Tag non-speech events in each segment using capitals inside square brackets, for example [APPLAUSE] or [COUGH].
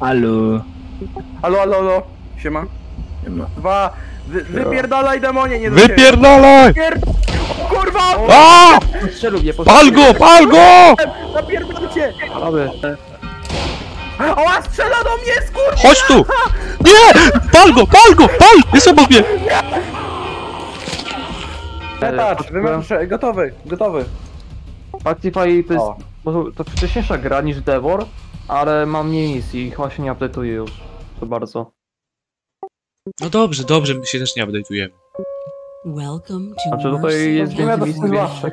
Halo. Halo, halo, halo. Siema. Nie ma. Dwa. Wy, wypierdalaj demonie, nie do ciebie. Wypierdalaj! Pier... Kurwa! A! Strzelu mnie, Pal go, pal go! Napierdolcie! Panowie. Oła, strzela do mnie, skur... Chodź tu! Nie! Pal go, pal go, pal! Jest obok mnie! Metacz, wymiarz, gotowy, gotowy. Pacify to jest O. to wcześniejsza gra niż Devor, ale mam mniej misji i chyba się nie update'uje już. To bardzo. No dobrze, dobrze, my się też nie update'ujemy. Welcome to Znaczy tutaj jest Valley, więcej misji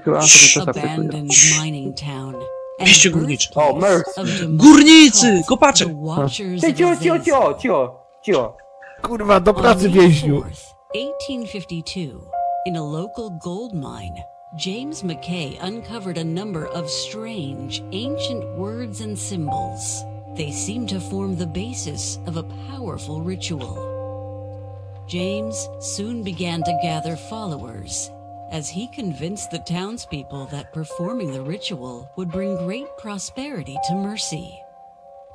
która Cii. to też update'uje. abandoned mining town. and Mieście górnicze. O, Mercy. Górnicy, kopacze. Watchers Cicho, cicho, cicho, cicho, cicho. Kurwa, do pracy więźniu. 4th, 1852, in a local gold mine, James McKay uncovered a number of strange, ancient words and symbols. They seem to form the basis of a powerful ritual. James soon began to gather followers as he convinced the townspeople that performing the ritual would bring great prosperity to Mercy.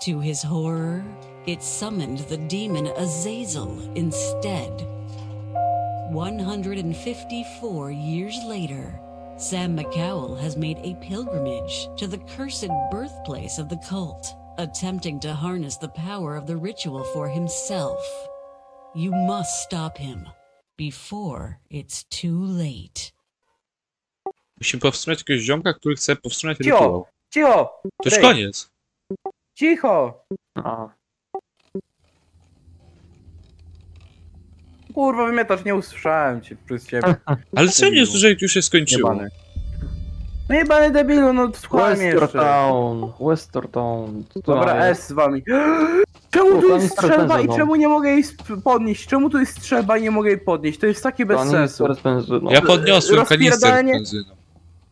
To his horror, it summoned the demon Azazel instead. 154 years later, Sam McCowell has made a pilgrimage to the cursed birthplace of the cult, attempting to harness the power of the ritual for himself. You must stop him before it's too late. Musimy powstrzymać jakiegoś ziomka, który chce powstrzymać Cicho. rytuał. Cicho! To już Ej, koniec. Cicho! A, Kurwa, wymiatacz, nie usłyszałem cię przez ciebie. [LAUGHS] Ale co nie usłyszeli, już się skończyło. Jebany. No jebany debilu, no słuchaj mnie jeszcze. Town, Westor Town. Co Dobra? S z wami. [GASPS] Czemu tu jest strzelba i czemu nie mogę jej podnieść? Czemu tu jest strzelba i nie mogę jej podnieść? To jest takie bez sensu. Ja podniosłem kanister benzyną.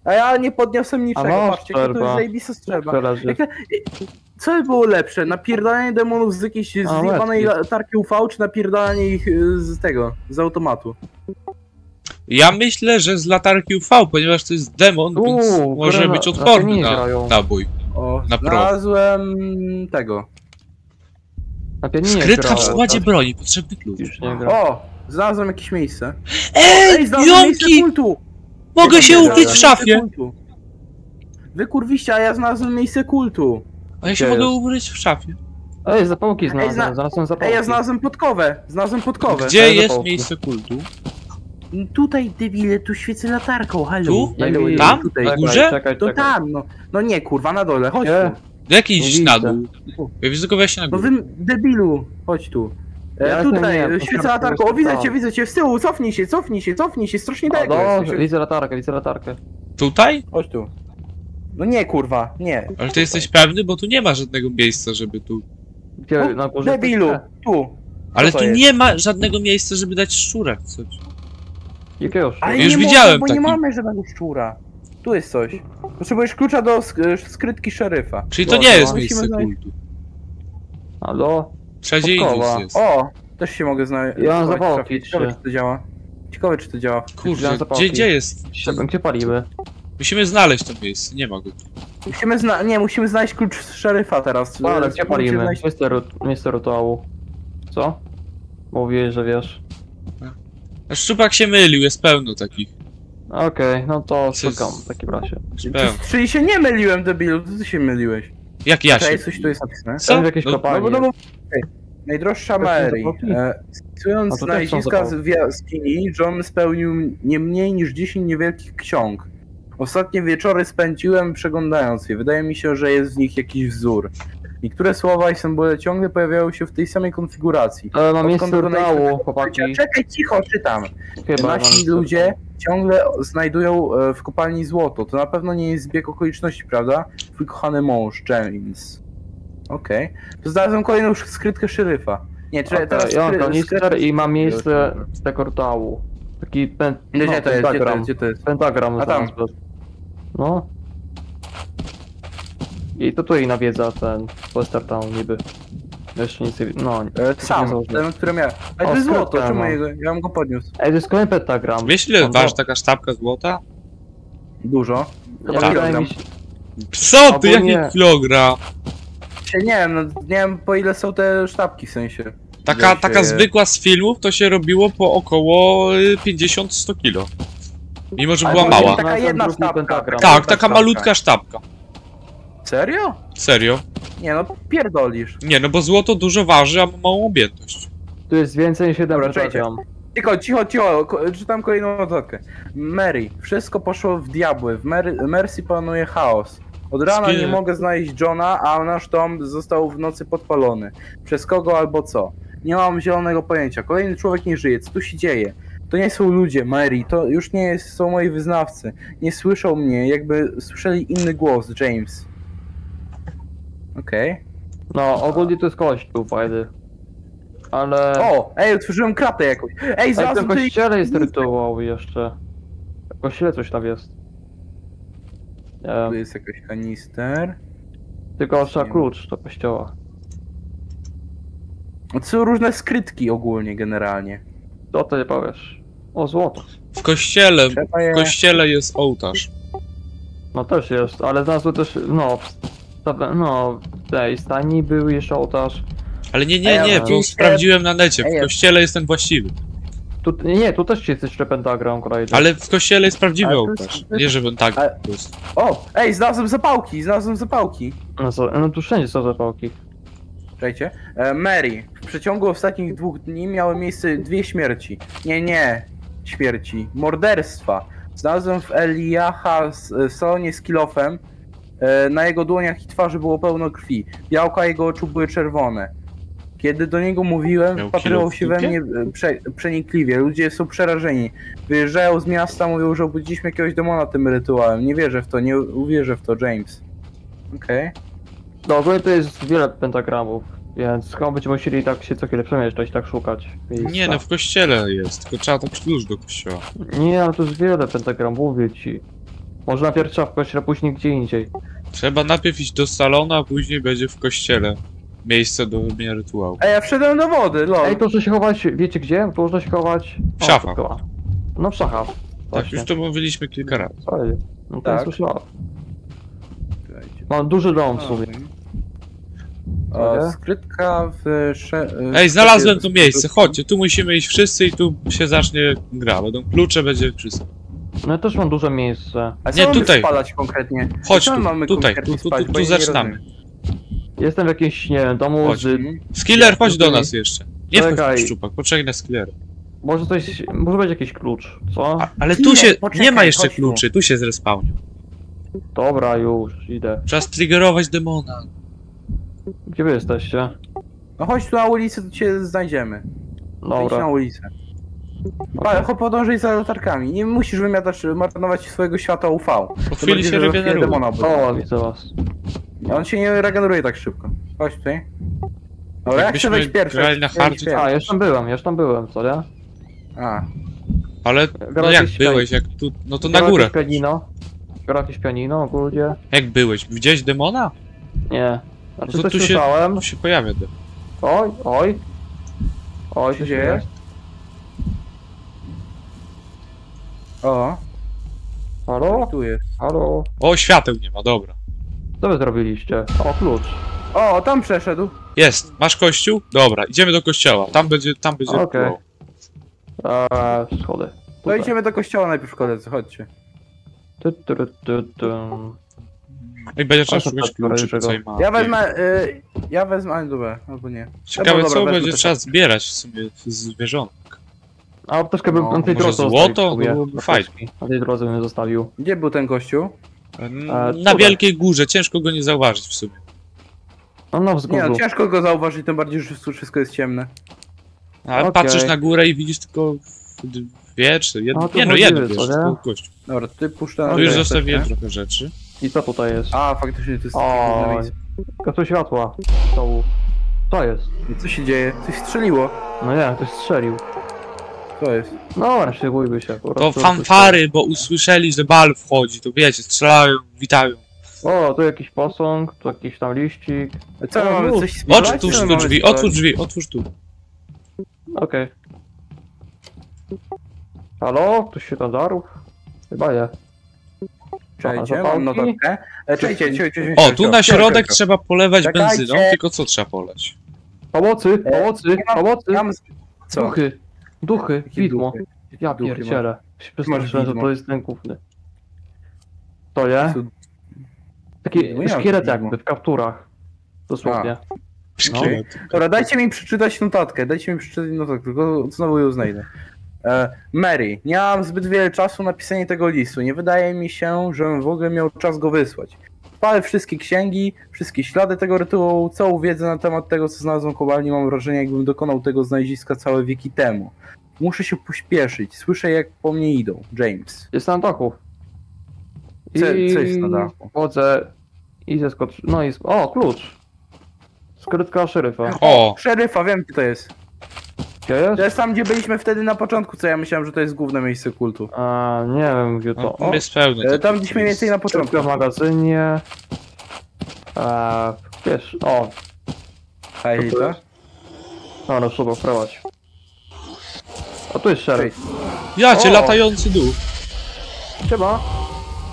A ja nie podniosłem niczego, no, patrzcie, to jest zajebista strzelba. Jak, co by było lepsze? Napierdalanie demonów z jakiejś zjebanej latarki UV, czy napierdalanie ich y, z tego, z automatu? Ja myślę, że z latarki UV, ponieważ to jest demon, więc Uuu, może kurwa, być odporny na nabój. O, Na pro. znalazłem tego. Na pianinie Skrytka w składzie tak. broni, potrzebny klucz. O, znalazłem jakieś miejsce. Ej, znalazłem miejsce Jonki! kultu! Mogę się ukryć w szafie! Wy kurwiście, a ja znalazłem miejsce kultu. A ja się Gdzie mogę jest? ukryć w szafie. Ej, zapałki znalazłem, zna- znalazłem zapałki. Ej, ja znalazłem podkowę, znalazłem podkowę. Gdzie Daj jest zapałki. miejsce kultu? Tutaj, debile, tu świecę latarką, halo. Tu? By the way, Tam? Tutaj. Na Czekaj, górze? Czekaj, To czekaj. tam, no. No nie, kurwa, na dole, chodź Nie. tu. Jakiś Nie na dół. Ja widzę tylko wejście na No górę. wy, debilu, chodź tu. E, Ja tutaj, nie, e, to świecę tam latarką, o widzę tam. cię, widzę cię, z tyłu, cofnij się, cofnij się, cofnij się, strasznie A daleko dobrze, jesteś. widzę latarkę, widzę latarkę. Tutaj? Chodź tu. No nie, kurwa, nie. Ale ty jesteś pewny, bo tu nie ma żadnego miejsca, żeby tu... Gdzie, na górze? Debilu, tu. Ale tu jest? nie ma żadnego miejsca, żeby dać szczurek coś. Jakiegoś? Ale Już nie widziałem bo nie taki. mamy żadnego szczura. Tu jest coś. Potrzebujesz klucza do sk e, skrytki szeryfa. Czyli to Dobra, nie jest musimy miejsce znaleźć- kultu. Halo? Wszędzie Podkowa. indziej jest. O, też się mogę znaleźć. Ja mam zapałki. Ciekawe, trzy. czy to działa. Ciekawe, czy to działa. Kurczę, zapałki. gdzie, gdzie jest? Siedem, Gdzie palimy? Musimy znaleźć to miejsce, nie ma go. Musimy zna nie, musimy znaleźć klucz z szeryfa teraz. Ale E, gdzie palimy? znaleźć- Miejsce, ru- miejsce rytuału. Co? Mówiłeś, że wiesz. A szczupak się mylił, jest pełno takich. Okej, no to jest- szukam w takim razie. Pełno. Czyli się nie myliłem, debilu, to ty się myliłeś. Jak ja Czekaj, się... coś tu jest napisane. Co? Tam w jakiejś No, No kopalni. bo, no bo... okej. Najdroższa To są Mary. zapałki? E, Spisując A to też są znaleziska z w jaskini, John spełnił nie mniej niż 10 niewielkich ksiąg. Ostatnie wieczory spędziłem przeglądając je. Wydaje mi się, że jest w nich jakiś wzór. Niektóre słowa i symbole ciągle pojawiają się w tej samej konfiguracji. Ale mam miejsce wykonaliśmy- chłopaki. Czekaj, cicho, czytam. Chyba Nasi ludzie ciągle znajdują e, w kopalni złoto. To na pewno nie jest zbieg okoliczności, prawda? Twój kochany mąż, James. Okej. To znalazłem kolejną skrytkę szeryfa. Nie, czy Okej, teraz ja mam kanister i mam miejsce z tego rytuału. Taki pen... No, no, gdzie to jest? Gdzie pentagram. Gdzie to jest? Pentagram A tam. znalazłem. No. I to tutaj nawiedza ten Western Town niby. Jeszcze nic nie... no. E, nie sam, ten, który miałem. Ale to jest złoto, czemu mam. jego? Ja bym go podniósł. Ej, to jest kolejny pentagram. Wiesz ile Mam waży go. taka sztabka złota? Dużo. Ja Chyba wydaje kilogram. mi się... Co ty, jaki nie. kilogram? nie wiem, no, nie wiem po ile są te sztabki w sensie. Taka, Ja taka zwykła z filmów to się robiło po około y, 50-100 kilo. Mimo, że Ale była to mała. Taka Znalazłem jedna drugi sztabka. pentagram. Tak, taka malutka sztabka. Serio? Serio. Nie no, pierdolisz. Nie, no bo złoto dużo waży, a ma małą objętość. Tu jest więcej niż jeden Dobra, pentagram. Cicho, cicho, cicho, ko- czytam kolejną notatkę. Mary, wszystko poszło w diabły, w Mary, Mercy panuje chaos. Od rana nie mogę znaleźć Johna, a nasz dom został w nocy podpalony. Przez kogo albo co? Nie mam zielonego pojęcia. Kolejny człowiek nie żyje, co tu się dzieje? To nie są ludzie, Mary, to już nie jest, są moi wyznawcy. Nie słyszą mnie, jakby słyszeli inny głos, James. Okej. No, ogólnie to jest kościół, fajny. Ale... O, ej, otworzyłem kratę jakąś. Ej, Ale w tym kościele jest rytuał jeszcze. W kościele coś tam jest. Nie Tu jest jakiś kanister. Tylko trzeba klucz do kościoła. To są różne skrytki ogólnie, generalnie. Co ty powiesz? O, złoto. W kościele, Trzeba w je... kościele jest ołtarz. No też jest, ale znalazły też, no, no, w tej stajni był jeszcze ołtarz. Ale nie, nie, nie, tu sprawdziłem na necie. W kościele jest ten właściwy. Tu, nie, tu też jest jeszcze pentagram kolejny. Ale w kościele jest prawdziwy ołtarz. Nie, żeby tak Ale-. O, ej, znalazłem zapałki, znalazłem zapałki. No, co, no tu wszędzie są zapałki. Czekajcie. E, Mary, w przeciągu ostatnich dwóch dni miały miejsce dwie śmierci. Nie, nie, śmierci. Morderstwa. Znalazłem w Eliacha s- w salonie z kilofem. E, na jego dłoniach i twarzy było pełno krwi. Białka jego oczu były czerwone. Kiedy do niego mówiłem, Miał wpatrywał się we mnie e, prze, przenikliwie. Ludzie są przerażeni. Wyjeżdżają z miasta, mówią, że obudziliśmy jakiegoś demona tym rytuałem. Nie wierzę w to, nie uwierzę w to, James. Okej. No ogólnie to jest wiele pentagramów, więc chyba będziemy musieli tak się co chwilę przemieszczać, tak szukać. miejsca. Nie, no w kościele jest, tylko trzeba tak klucz do kościoła. Nie, ale to jest wiele pentagramów, mówię ci. Może najpierw trzeba w kościele, później gdzie indziej. Trzeba najpierw iść do salonu, a później będzie w kościele. Miejsce do robienia rytuału. Ej, ja wszedłem do wody, lol. Ej, to można się chować, wiecie gdzie? To można się chować... W szafach. to była. No w szafach. Tak, już to mówiliśmy kilka razy. Fajnie. No to Tak. jest. Czekajcie. Mam duży dom w sumie. O, Nie? skrytka w... Sze... Ej, znalazłem to miejsce, chodźcie, tu musimy iść wszyscy i tu się zacznie gra. Będą klucze, będzie wszystko. No ja też mam duże miejsce. A co Nie, mamy tutaj. spalać konkretnie? Chodź Co tu, mamy tutaj, konkretnie tu, tu, spalić, tu, bo tu ja nie zaczynamy. rozumiem. Jestem w jakimś, nie wiem, domu Chodź. z... Skiller, chodź do nas jeszcze. Nie wchodź w szczupak, poczekaj na skillerę. Może coś, może być jakiś klucz, co? A, ale tu Chwilę, się, poczekaj, nie ma jeszcze chodź tu. kluczy, tu się zrespawnią. Dobra, już, idę. Trzeba striggerować demona. Gdzie wy jesteście? No chodź tu na ulicę, to cię znajdziemy. Idź na Dobra. ulicę. Pa, chodź podążaj za latarkami. Nie musisz wymiatać, marnować swojego światła UV. Po To chwili się regeneruje. O, widzę was. On się nie regeneruje tak szybko. Chodź tutaj. Dobra, jak chcę wejść pierwszy? grali na hardzie? A, już tam byłem, już tam byłem, co nie? A, Ale, no jak byłeś, jak tu, no to na górę. jakieś pianino. Gra jakieś pianino ogólnie. Jak byłeś, widziałeś demona? Nie. Znaczy No to tu się- słyszałem. Tu się pojawia demon. Oj, oj. Oj, Co się dzieje? jest. o, Halo? tu jest. Halo? O, świateł nie ma, dobra. Co wy zrobiliście? O, klucz. O, tam przeszedł. Jest, masz kościół? Dobra, idziemy do kościoła. Tam będzie, tam będzie Okej. rytuał. Eee, schody. To Tutaj. idziemy do kościoła najpierw, koledzy, chodźcie. Tu, tu, tu, tu, tu. I będzie trzeba szukać tak, kluczy po czego? całej mapie. Ja wezmę, y, ja wezmę, ale dobra, albo nie. Ciekawe Albo co dobra, będzie trzeba tak. zbierać w sumie zwierząt. A apteczkę bym No, na tej drodze złoto? byłoby fajnie. Na tej drodze bym zostawił. Gdzie był ten kościół? N- A, Na wielkiej górze, ciężko go nie zauważyć w sumie. No, no Nie no, ciężko go zauważyć, tym bardziej, że tu wszystko jest ciemne. Ale Okej. patrzysz na górę i widzisz tylko dwie czy jedno. Nie no, jedno co wiesz, kościół. Dobra, ty puszczę Tu na już zostawiłem trochę rzeczy. I co tutaj jest? A, faktycznie to jest O. Tylko światła. Stołu. Co jest? I Co się dzieje? Coś strzeliło. No nie, ktoś strzelił. Co jest? No, raczej bójmy się. po To fanfary, bo usłyszeli, że bal wchodzi, to wiecie, strzelają, witają. O, tu jakiś posąg, tu jakiś tam liścik. Co, O, mamy mów. coś spalać? Otwórz Co tu drzwi, otwórz drzwi, otwórz tu. Okej. Halo? Ktoś się tam darł? Chyba nie. Czekajcie, mam notatkę. E, Czekajcie. O, tu na środek trzeba polewać Czekajcie. benzyną, tylko co trzeba poleć? Pomocy, pomocy, Ja mam- pomocy! ja mam- Co? Duchy, duchy, Jakie widmo. duchy? Ja Duchy pierdzielę. Się przestraszyłem, że widmo? to jest ten główny. To? Cud- Taki No ja szkielet widmo. jakby w kapturach. Dosłownie. Szkielet. Dobra, dajcie mi przeczytać notatkę, dajcie mi przeczytać notatkę, tylko znowu ją znajdę. E, Mary, nie mam zbyt wiele czasu na pisanie tego listu. Nie wydaje mi się, żebym w ogóle miał czas go wysłać. Palę wszystkie księgi, wszystkie ślady tego rytuału, całą wiedzę na temat tego, co znalazłem kopalni. Mam wrażenie, jakbym dokonał tego znaleziska całe wieki temu. Muszę się pośpieszyć. Słyszę, jak po mnie idą. James. Jest na dachu. Co- co jest na dachu? Chodzę i zeskoczy. No i. O, klucz! Skrytka szeryfa. O, Szeryfa, wiem, gdzie to jest. Gdzie jest? To jest tam, gdzie byliśmy wtedy na początku, co ja myślałem, że to jest główne miejsce kultu. A, nie wiem gdzie to. no, jest pełno. E, Tam gdzieś mniej więcej na początku. w magazynie. Eee, wiesz, o, to to? jest? no, no, trzeba prowadź. A tu jest szeryf. Ja cię O! latający duch. Siema.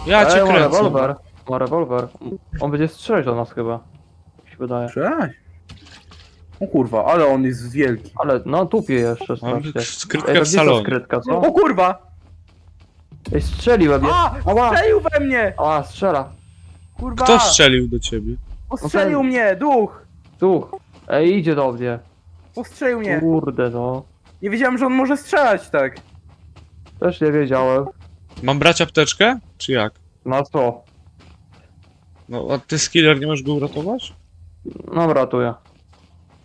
Ja cię Ej, ma kręcę. rewolwer. Ma rewolwer. On będzie strzelać do nas chyba. Mi się wydaje. Cześć. O kurwa, ale on jest wielki. Ale no tupie jeszcze Mam strasznie. Ej, w salonie. skrytka, co? O kurwa! Ej, strzeliłem je. A! Ała. Strzelił we mnie! A, strzela. Kurwa! Kto strzelił do ciebie? Postrzelił No ten- mnie, duch! Duch. Ej, idzie do mnie. Postrzelił mnie. Kurde no. Nie wiedziałem, że on może strzelać tak. Też nie wiedziałem. Mam brać apteczkę? Czy jak? Na co? No, a ty skiller nie możesz go uratować? No, ratuję.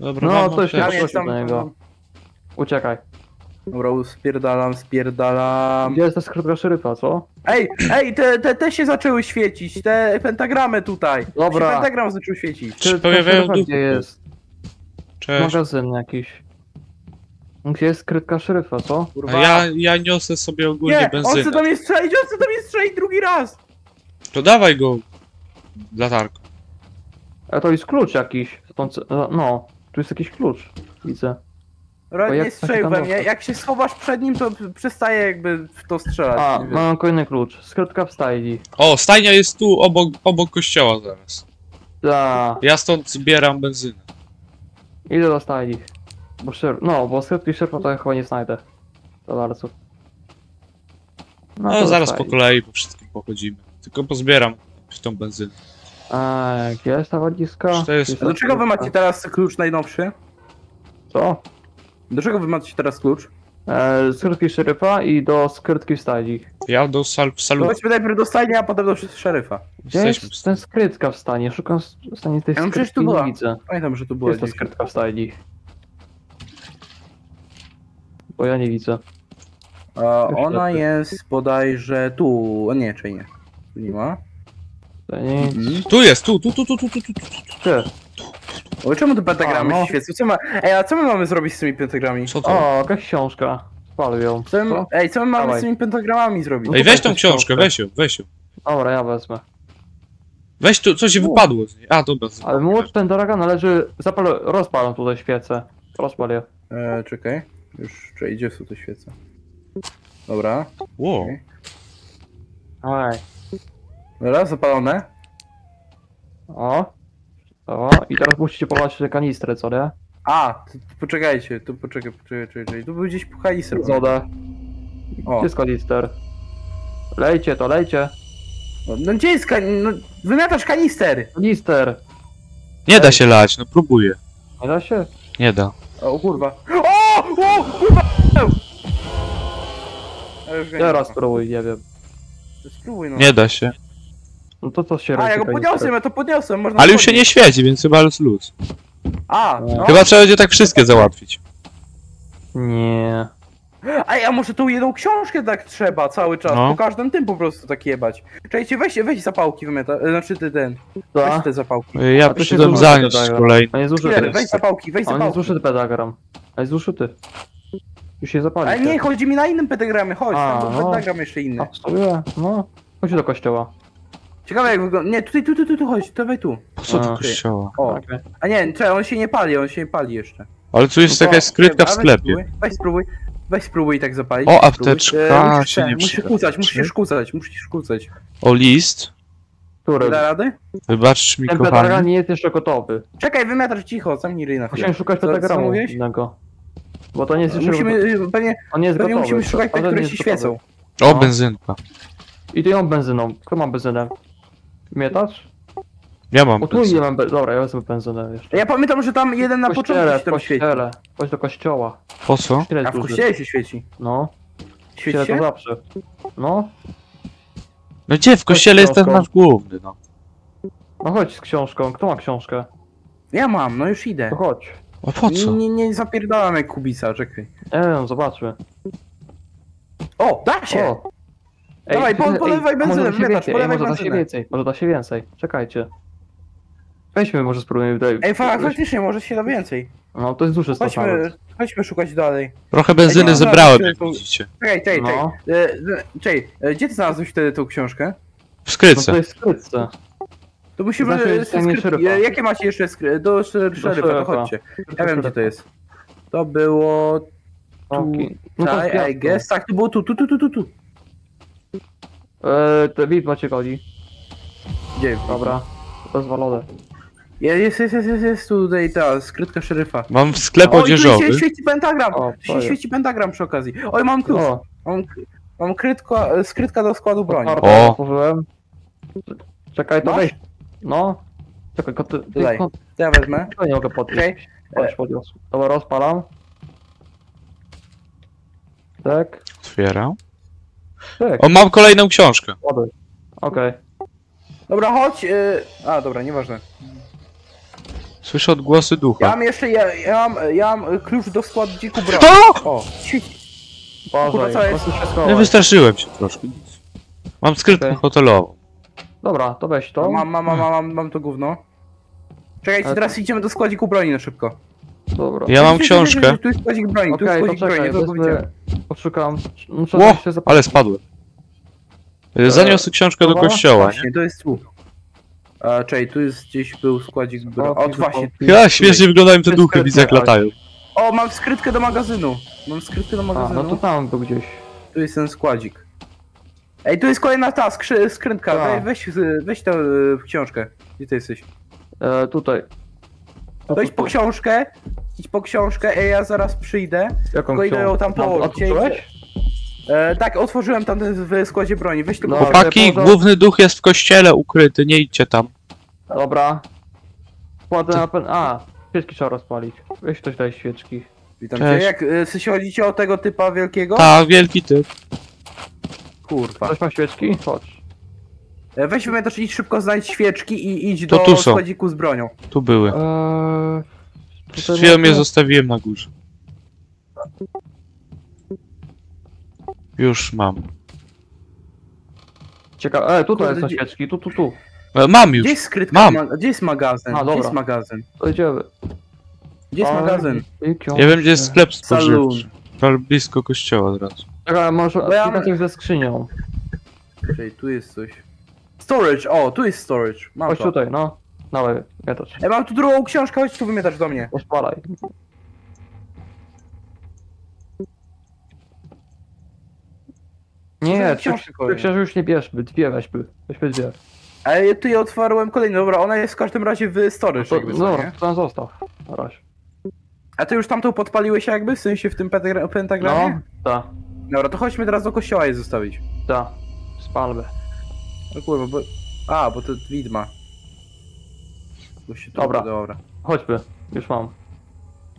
Dobra, No, mam to się Ja apteczkę. nie- jestem... do niego. Uciekaj. Dobra, spierdalam, spierdalam. Gdzie jest ta skrytka szeryfa, co? Ej, ej, te, te, te się zaczęły świecić, te pentagramy tutaj. Dobra. Się pentagram zaczął świecić. Czy Skrytka pojawiają szeryfa? Gdzie jest? Cześć. Magazyn jakiś. Gdzie jest skrytka szeryfa, co? A Kurwa. ja, ja niosę sobie ogólnie Nie, on chce benzynę. do mnie strzelić, on chce do mnie strzelić drugi raz. To dawaj go latarką. A to jest klucz jakiś. Stąd, no, tu jest jakiś klucz. Widzę. Jak nie taki strzelił we mnie. Jak się schowasz przed nim, to przestaje jakby w to strzelać. A, Nie wiem. mam kolejny klucz. Skrytka w stajni. O, stajnia jest tu obok, obok kościoła zaraz. Da. Ja stąd zbieram benzynę. Idę do stajni. Bo szer... No, bo skrytki szerfa to ja chyba nie znajdę. Za bardzo. No, to do zaraz po kolei po wszystkim pochodzimy. Tylko pozbieram tą benzynę. A, gdzie jest ta walizka? To jest- Gdzie A do czego wy macie teraz klucz najnowszy? Co? Do czego wy macie teraz klucz? E, skrytki szeryfa i do skrytki w stajni. Ja do sal w salu. chodźmy najpierw do stajni, a potem do szeryfa. Gdzie Jesteśmy jest w ten skrytka w stanie? Szukam w stanie tej Ja no przecież skrytki tu nie była. widzę. Pamiętam, że tu była jest ta gdzieś. skrytka w stajni? Bo ja nie widzę. A, Już ona jest bodajże tu. O nie, czy nie? Tu nie ma. To nie Mhm. Tu jest, tu, tu, tu, tu, tu, tu, tu, tu. Ty. O, czemu te pentagramy A, no. się świecą? Co ma... Ej, a co my mamy zrobić z tymi pentagramami? Co to? O, jakaś książka. Spal ją. Co my... Co? Ej, co my mamy Dawaj. z tymi pentagramami zrobić? Ej, weź tą książkę, weź ją, weź ją. Dobra, ja wezmę. Weź tu, co ci wypadło z niej. A, dobra. Ale młot ten draga należy... Zapal... Rozpal tutaj świecę. Rozpal je. E, czekaj. Już, czekaj, gdzie są te świece? Dobra. Wow. Oj. Dobra, zapalone. O. O. I teraz musicie polać te kanistry, co nie? A, tu, tu poczekajcie, tu poczekaj, poczekaj, poczekaj. Tu był gdzieś kanister. Zodę. O, Gdzie jest kanister? Lejcie to, lejcie. no, no gdzie jest kan... No, wymiatasz kanister! Kanister. Nie da się lać, no próbuję. Nie da się? Nie da. O, kurwa. O! O! Kurwa! Ale już go nie Teraz ma. spróbuj, nie wiem. Spróbuj no. Nie da się. No to co się A, ja go robi podniosłem, ja to podniosłem, można Ale już się nie świeci, więc chyba jest luz. A, no. Chyba trzeba będzie tak wszystkie załatwić. Nie. Ej, a może tą jedną książkę tak trzeba cały czas, No. po każdym tym po prostu tak jebać. Czekajcie, weź, weź zapałki wymiata, e, znaczy ty ten, weź te zapałki. Ja A to się przyszedłem zużyte zanieść tego. kolejny. On jest Killer, weź zapałki, weź On jest zapałki. zużyty pentagram. A jest zużyty. Już się zapali. Ale nie, chodzi mi na innym pentagramie, chodź, A, tam był no. pentagram jeszcze inny. A w sobie? No. Chodź do kościoła. Ciekawe jak wygląda, nie, tutaj, tu, tu, tu, tu, chodź, dawaj tu. Po co do A. kościoła? O, Okej. a nie, czekaj, on się nie pali, on się nie pali jeszcze. Ale tu jest No to- jakaś skrytka w A, weź sklepie. spróbuj, Weź spróbuj, Weź spróbuj tak zapalić. O, spróbuj. apteczka E, musisz, się ten, nie musisz przyda. kłócać, musisz kłócać, musisz kłócać. O, list. Który? Da rady? Wybaczcie mi, Ten pentagram kochani. nie jest jeszcze gotowy. Czekaj, wymiatasz cicho, zamknij ryj na chwilę. Musimy szukać Co- co pentagramu mówiłeś? innego. Bo to nie jest jeszcze Musimy, gotowy. pewnie, On nie jest pewnie gotowy. musimy szukać tych, Ale nie które jest się gotowy. świecą. O, No. benzynka. I ty ją benzyną. Kto ma benzynę? Mietacz? Ja mam O tu nie mam be... Dobra, ja wezmę benzynę jeszcze. Ja pamiętam, że tam jeden na początku się w tam świeci. kościele. Chodź do kościoła. Po co? A w duży. kościele się świeci. No, w Świeci kościele to się? zawsze. No, No gdzie? W kościele jest ten książką. nasz główny, no. no chodź z książką. Kto ma książkę? Ja mam, no już idę. To chodź. A po co? Nie, nie, nie zapierdalam jak Kubisa, czekaj. Nie wiem, zobaczmy. O, da się! O! Dawaj, po- ej, polewaj benzynę, ej, polewaj może da się benzynę. więcej, może da się więcej. Czekajcie. Weźmy, może spróbujemy tutaj. Ej, fa faktycznie, może się da więcej. No, to jest duży Chodźmy, nawet. chodźmy szukać dalej. Trochę benzyny Ej, zebrałem, no, jak to- widzicie. Czekaj, czekaj, czekaj. No, E, e, Czekaj, e, gdzie ty znalazłeś wtedy tą książkę? W no skrytce. to jest w skrytce. To musimy... Znaczy, e, szeryfa. e, Jakie macie jeszcze skry... Do szy- szeryfa, to szeryfa. chodźcie. Ja wiem, gdzie to jest. To było... Okej. No to jest I guess. Tak, to było tu, tu, tu, tu, tu, tu. Eee, to widz macie goni. Gdzie? Dobra. Rozwalone. Jest, jest, jest, jest, jest tutaj ta skrytka szeryfa. Mam sklep Oj, tu odzieżowy. się świeci pentagram! O, się to jest. świeci pentagram przy okazji. Oj, mam klucz. O, Mam, mam krytka, e, skrytka do składu broni. otwarte, O. otworzyłem. Czekaj, to Masz? weź. No. Czekaj, koty... ty- Tutaj. To ja wezmę. [LAUGHS] To nie mogę podnieść. Okej. Chodź, podniosł. Dobra, rozpalam. Tak. Otwieram. Tak. O, mam kolejną książkę. Okej. Dobra, chodź. e, A, dobra, nieważne. Słyszę odgłosy Ja ducha. mam jeszcze, ja, ja, mam, ja mam klucz do składu dziku broni. O! O, świeci. Kurwa, co jest? Nie wystraszyłem się troszkę. Mam skrytkę Okej. hotelową. Dobra, to weź to. Mam, mam, mam, mam, mam to gówno. Czekajcie, teraz idziemy do składziku broni na szybko. Dobra. Ja mam książkę. Tu jest składzik broni, tu jest to składzik broni, to wezmę... Poszukam. Muszę Ło, się ale spadłem. Zaniosę książkę do kościoła, nie? Właśnie, to jest tu. A, czekaj, tu jest gdzieś był składzik broni. O, właśnie. Ja śmiesznie wyglądają te To duchy, widzę jak latają. O, mam skrytkę do magazynu. Mam skrytkę do A, magazynu. no to tam był gdzieś. Tu jest ten składzik. Ej, tu jest kolejna ta skrzy, skrzynka. Tak. Weź, weź, weź tę e, książkę. Gdzie ty jesteś? E, tutaj. To idź po książkę. Idź po książkę, ej, ja zaraz przyjdę. Jaką Tylko idę ją tam książkę? położyć. Otworzyłeś? E, tak, otworzyłem tam ten w składzie broni. Weź tylko. No. Chłopaki, Może- główny duch jest w kościele ukryty, nie idźcie tam. Dobra. Kładę na pen... A, świeczki trzeba rozpalić. Weź ktoś daj świeczki. Witam Cześć. cię. Jak e, w sensie chodzicie o tego typa wielkiego? Tak, wielki typ. Kurwa. Ktoś ma świeczki? Chodź. E, weź wymiatasz, idź szybko znajdź świeczki i idź To do tu są. składziku z bronią. Tu były. Eee... Przed chwilą je zostawiłem na górze. Już mam. Ciekawe, e, tutaj Kurde, są gdzie- świeczki, tu, tu, tu. E, Mam Gdzie już. jest skrytka? Mam. Ma- Gdzie jest magazyn? A, Gdzie dobra. jest magazyn? To idziemy. Gdzie jest A, magazyn? Ja wiem, gdzie jest sklep spożywczy. Ale blisko kościoła od razu. Czekaj, może Bo ja- ja... coś ze skrzynią. Czekaj, tu jest coś. Storage, o, tu jest storage. Mam Chodź to. tutaj, no. Dawaj, mietacz. Ej, mam tu drugą książkę, chodź tu wymiatasz do mnie. Rozpalaj. Nie, trzy książki książki już nie bierzmy, dwie weźmy. Weźmy dwie. Ale ja tu je otwarłem kolejną, dobra, ona jest w każdym razie w storage To, jakby, co, dobra, nie? to tam zostaw. Na razie. A ty już tamtą podpaliłeś jakby, w sensie w tym pentagra- pentagramie? No, ta, Dobra, to chodźmy teraz do kościoła je zostawić. ta. Spalmy. No kurwa, bo... A, bo to widma. Bo się tu... Dobra. dobra. Chodźmy, już mam.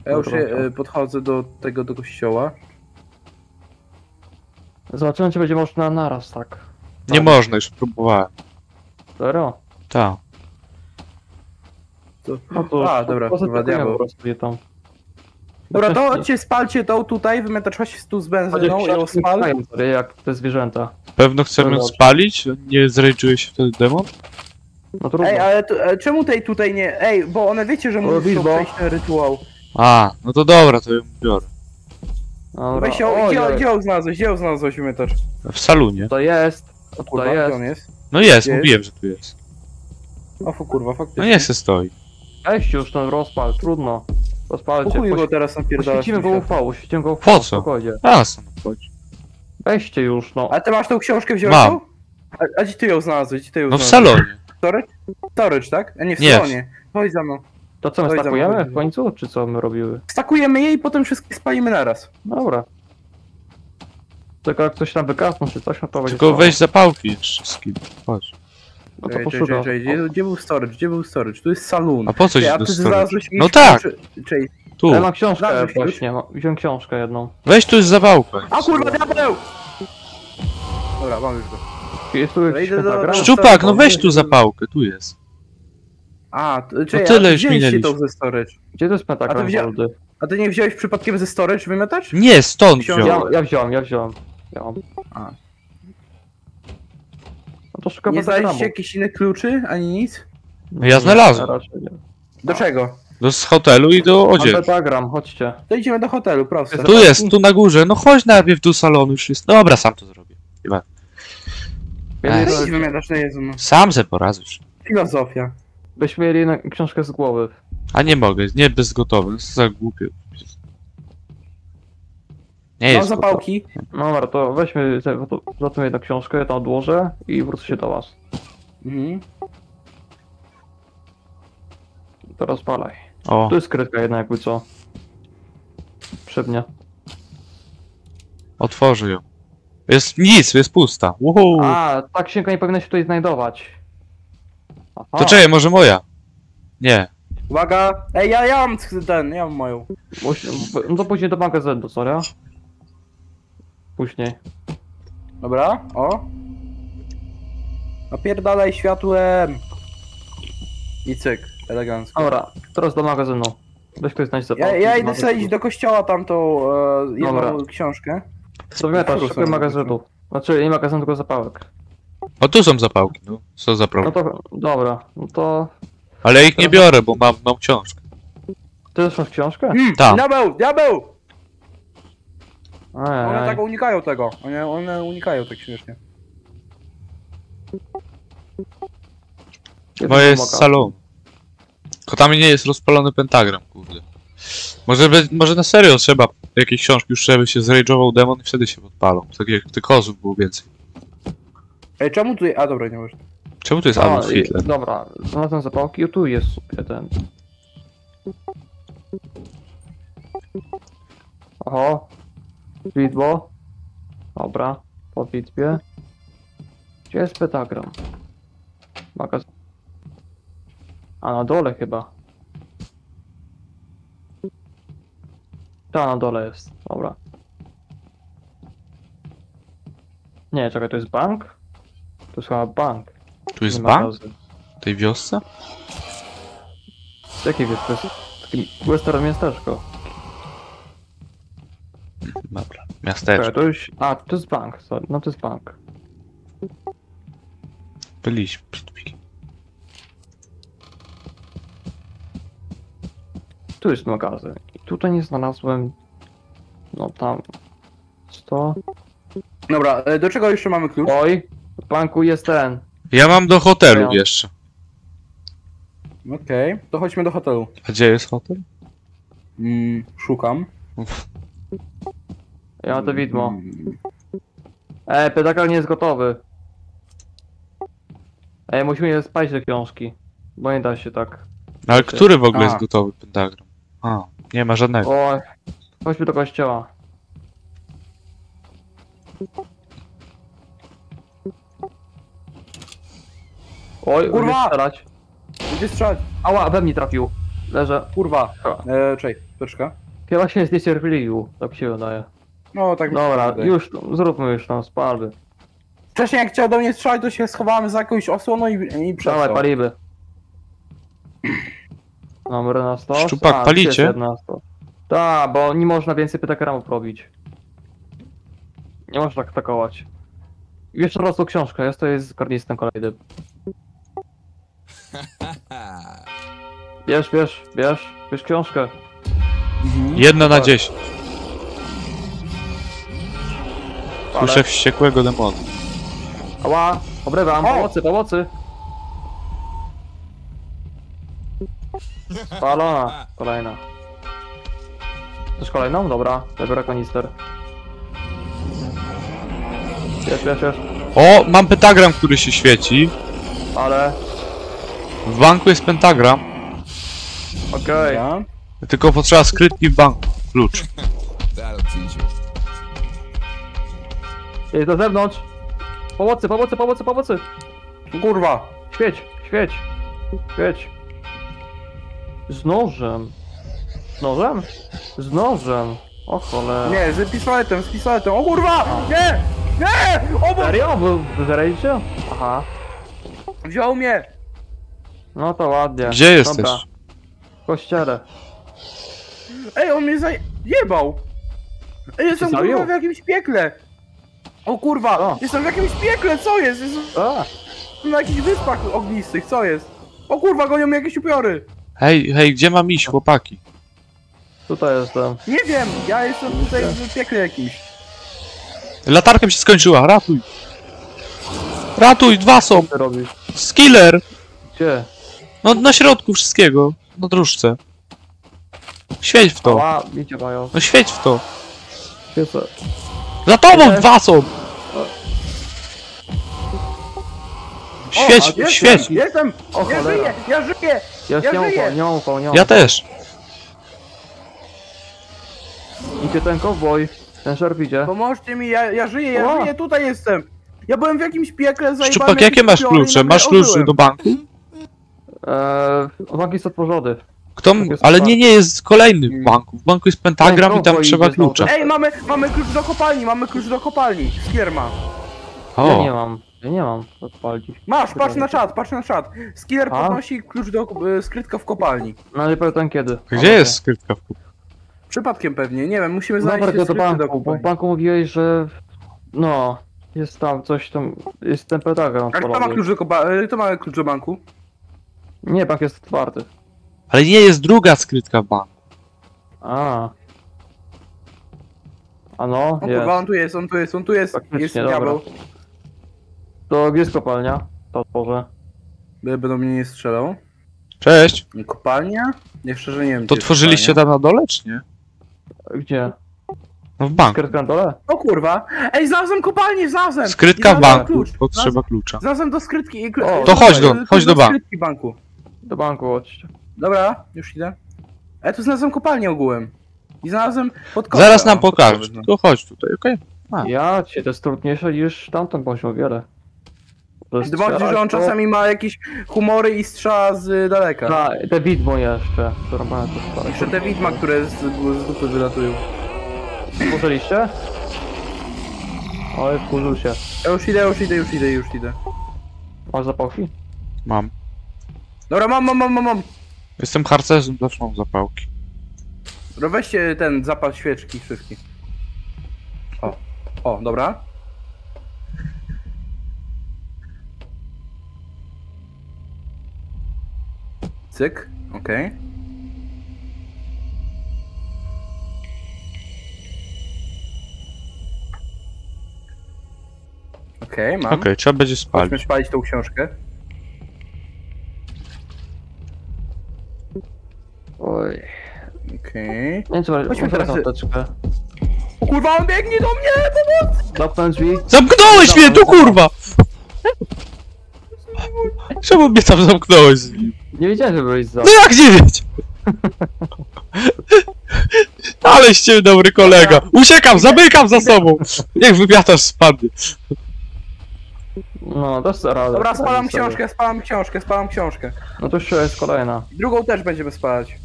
Ja już dobra. e, podchodzę do tego, do kościoła. Zobaczymy, czy będzie można naraz, tak. Nie można, już próbowałem. Zero. Tak. To... No to, A, dobra, zaatakujemy diabeł. po prostu je tam. Dobra, to chodźcie, spalcie to tutaj, wymiatacz chodź tu z benzyną i ją spal. jak te zwierzęta. Pewno chcemy Dobra. spalić? Nie zrejdżuje się wtedy demon? No trudno. Ej, ale tu, e, czemu tej tutaj nie... Ej, bo one wiecie, że muszą Bizbo. przejść ten rytuał. A, no to dobra, to ją biorę. Dobra. Weź ją, gdzie, gdzie ją znalazłeś, gdzie ją znalazłeś, wymiatacz? W salonie. To jest. To Kurwa, gdzie jest. on jest? No jest, Jest? mówiłem, że tu jest. O fu, kurwa, faktycznie. No nie se stoi. Weź już ten rozpal, trudno. Rozpalcie. Chuj go teraz napierdalasz. Poświecimy go Misia. UV, świecimy go UV. Po co? Spokojnie. A, sam chodź. Weźcie już, no. A ty masz tą książkę wziąłeś? Mam. ją? A, a gdzie ty ją znalazłeś? Gdzie ty ją No w znalazłeś? salonie. Storage? Storage, tak? A nie w Nie. salonie. Chodź za mną. To co, my Oj, stakujemy w końcu, czy co my robimy? Stakujemy je i potem wszystkie spalimy naraz. Dobra. Tylko jak coś tam wykasną, czy coś, no to będzie Tylko słabo. weź zapałki jeszcze z kim. Chodź. No to poszukam. czekaj, Gdzie, gdzie był storage? Gdzie był storage? Tu jest saloon. A po co ci a do ty storage? znalazłeś No tak. Czekaj. Tu. Ja mam książkę Znalazłeś właśnie, mam- wziąłem książkę jedną. Weź tu jest zapałka. A kurwa, diabeł! Dobra, mam już go. Jest tu jakiś idę do- pentagram? do- Szczupak, no weź tu zapałkę, tu jest. A, to, czekaj, tyle a ty już minęliśmy. tą ze storage. Gdzie to jest pentagram A ty wzią- Goldy? A ty nie wziąłeś przypadkiem ze storage wymiotacz? Nie, stąd wziął. Ja, ja wziąłem, ja wziąłem. Ja mam. A. No to Nie znaleźliście jakichś innych kluczy, ani nic? No ja znalazłem. raczej nie. Do czego? Do z hotelu i do Mam odzieży. pentagram, chodźcie. To idziemy do hotelu, proste. Tu jest, tu na górze. No chodź najpierw do salonu już jest. Dobra, sam to zrobię. Chyba. No idź wymiatasz na Jezu, no. Sam se poradzisz. Filozofia. byśmy mieli na- książkę z głowy. A nie mogę, nie bez gotowy. To za głupie. Nie Mam jest zapałki. No dobra, to weźmy za, za tą jedną książkę, ja to odłożę i wrócę się do was. Mhm. To rozpalaj. O, Tu jest skrytka jedna jakby co. Przy mnie. otworzy ją. Jest nic, jest pusta. Uhu. A, ta księga nie powinna się tutaj znajdować. Aha. To czekaj, może moja? Nie. Uwaga! Ej, ja, ja mam ten, ja mam moją. Musi, no to później do magazynu, sorry. Później. Dobra, o. Napierdalaj światłem. I cyk, elegancko. Dobra, teraz do magazynu. Weź ktoś znać zapałki. Ja, ja idę sobie iść do kościoła tamtą e, jedną Dobra. książkę. Zamiatasz, sobie magazynu. Znaczy, nie magazyn, tylko zapałek. O, tu są zapałki, no. Co za No problem. to, dobra, no to... Ale ja ich nie biorę, bo mam, mam książkę. Ty też masz książkę? Mm, Tam. Diabeł, diabeł! Ej, One ej. tak unikają tego. One, one unikają tak śmiesznie. Bo jest salon. Tylko tam nie jest rozpalony pentagram, kurde. Może, be, może na serio trzeba jakieś książki, już żeby się zrage'ował demon i wtedy się podpalą. Tak jak tych kozów było więcej. Ej, czemu tu... A dobra, nie możesz. Czemu tu jest A, Adolf i- Hitler? Dobra, znalazłem zapałki, tu jest sobie ten. Oho. Widmo. Dobra, po widbie. Gdzie jest pentagram? Magazyn. A na dole chyba. Ta na dole jest, dobra. Nie, czekaj, to jest bank? To jest chyba bank. Tu jest bank magazyn. w tej wiosce? Jakie wiesz, to jest taki western miasteczko. Dobra, miasteczko. to już... A, to jest bank, sorry, no to jest bank. Byliśmy przed chwilą. Tu jest magazyn. I tutaj nie znalazłem... No tam... 100... Dobra, e, do czego jeszcze mamy klucz? Oj! W banku jest ten. Ja mam do hotelu Ja. jeszcze. Okej, to chodźmy do hotelu. A gdzie jest hotel? Mm, szukam. [LAUGHS] Ja to widmo. Mm, E, pedakal nie jest gotowy. Ej, musimy spać te książki. Bo nie da się tak. Ale który w ogóle A. jest gotowy pentagram? A, nie ma żadnego. Oj, chodźmy do kościoła. Oj, Kurwa! umiem strzelać. Gdzie strzelać? Ała, we mnie trafił. Leżę. Kurwa. Ha. E, czekaj, poczekaj. Chyba się zniecierpliwił, tak się wydaje. No tak mi się Dobra, już, zróbmy już tam spalby. Wcześniej jak chciał do mnie strzelać, to się schowałem za jakąś osłoną i, i Dawaj, przestał. paliby. Numer na 100. Szczupak, A, palicie? jest jedna na 100. Tak, bo nie można więcej pytakramów robić. Nie można tak atakować. Jeszcze raz tą książkę, ja stoję z karnistem kolejnym. [LAUGHS] Bierz, bierz, bierz, bierz książkę. Jedna na dziesięć. Ale- Słyszę wściekłego demona. Ała, obrywam, O! pomocy, pomocy. Spalona, kolejna. Też kolejną? Dobra, biorę kanister. Jest, jest, jest. O, mam pentagram, który się świeci. Ale, W banku jest pentagram. okej. Tylko potrzeba skrytki w banku. Klucz. [LAUGHS] Jest na zewnątrz. Pomocy, pomocy, pomocy, pomocy. Kurwa! Świeć, świeć, świeć. Z nożem. Z nożem? Z nożem. O cholera. Nie, z pistoletem, z pistoletem. O kurwa! Nie! Nie! O bo... Serio? Wy zerejcie? Aha. Wziął mnie! No to ładnie. Gdzie jesteś? Dobra. W kościele. Ej, on mnie zajebał! Ej, jestem kurwa w jakimś piekle! O kurwa! O. Jestem w jakimś piekle, co jest? Jestem A, na jakichś wyspach ognistych, co jest? O kurwa, gonią mnie jakieś upiory! Hej, hej, gdzie mam iść, chłopaki? tutaj jestem. Nie wiem, ja jestem tutaj w piekle jakimś. Latarka mi się skończyła, ratuj! Ratuj, dwa są! Co ty robisz? Skiller! Gdzie? No na środku wszystkiego. Na dróżce. Świeć w to. Ała, mają. No świeć w to. Świecę. Za tobą Gdzie? dwa są! Świeć, a świeć! Jestem! O Ja cholera. żyję! Ja żyję! Ja Ja nie mam żyję. nie nie mam Ja też. Idzie ten cowboy. Ten szerp idzie. Pomóżcie mi, ja, ja żyję, ja O. żyję, tutaj jestem! Ja byłem w jakimś piekle, zajebałem Szczupak, jakie masz klucze? Masz klucze do banku? Eee, bank jest otworzony. Kto? Ale nie, nie, jest kolejny w banku. W banku jest pentagram Ten i tam trzeba klucza. Ej, mamy, mamy klucz do kopalni, mamy klucz do kopalni. Skierma. Ja nie O, mam. Ja nie mam odpalić. Masz, patrz na czat, patrz na czat. Skiller A? podnosi klucz do y, skrytka w kopalni. No ale pamiętam kiedy. gdzie jest skrytka w kup? Przypadkiem pewnie, nie wiem, musimy znaleźć Dobra, do do banku, bo w kopalni. banku mówiłeś, że... No, jest tam coś tam, jest ten pentagram A kto ma klucz do kopalni? Kto ma klucz do banku? Nie, bank jest otwarty. Ale nie jest druga skrytka w banku. A. A no, O jest. kurwa, on tu jest, on tu jest, on tu jest. Faktycznie, Jest dobra. diabeł. To gdzie jest kopalnia? To otworzę. By będą mnie nie strzelał. Cześć. Kopalnia? Nie, szczerze nie wiem. To gdzie jest tworzyliście kopalnia. tam na dole, czy nie? Gdzie? No w banku. Skrytka na dole? O kurwa! Ej, znalazłem kopalnię, znalazłem! Skrytka w znalazłem banku. klucz. Potrzeba klucza. Znalazłem do skrytki i O, To chodź do- chodź do banku. skrytki banku. Do banku chodźcie. Dobra, już idę. A ja tu znalazłem kopalnię ogółem. I znalazłem pod kątem. Zaraz nam O, to pokażesz. To chodź tutaj, okej? A. Ja cię, to jest trudniejsze niż tamten poziom, wiele. To jest Tym bardziej, że on to- czasami ma jakieś humory i strzela z daleka. Ta, te widmo jeszcze, którą mamy tu Jeszcze te widma, które z, z dupy wylatują. Poszliście? Oj, wkurzył się. Ja już idę, już idę, już idę, już idę. Masz zapałki? Mam. Dobra, mam, mam, mam, mam, mam. Jestem harcerzem, zawsze mam zapałki. Dobra, weźcie ten zapal świeczki wszystkich. O, o, dobra. Cyk, okej. Okej, mam. Okej, trzeba będzie spalić. Chodźmy spalić tą książkę. Oj. Okej. Nie wiem, czy masz Chodźmy teraz teraz- apteczkę. O kurwa, on biegnie do mnie! Pomoc! Zamknąć drzwi? Zamknąłeś mnie, tu kurwa! Czemu mnie tam zamknąłeś z nim? Nie wiedziałem, że byłeś za. No jak nie wiedzieć? [LAUGHS] Aleście dobry kolega. Uciekam, zamykam za sobą. Niech wymiatasz spadnie. No, dasz radę. Dobra, spalam sobie. książkę, spalam książkę, spalam książkę. No to jeszcze jest kolejna. Drugą też będziemy spalać.